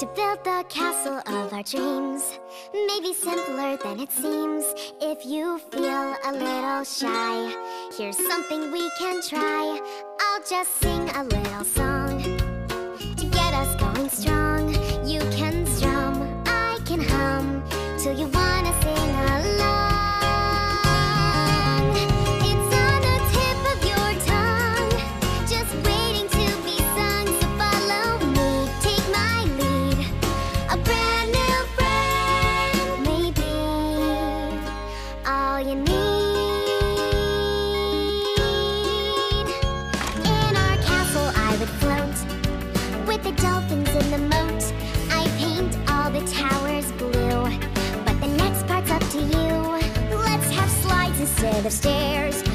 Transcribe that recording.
to build the castle of our dreams. Maybe simpler than it seems if you feel a little shy. Here's something we can try. I'll just sing a little song to get us going strong. You can strum, I can hum till you want. the stairs.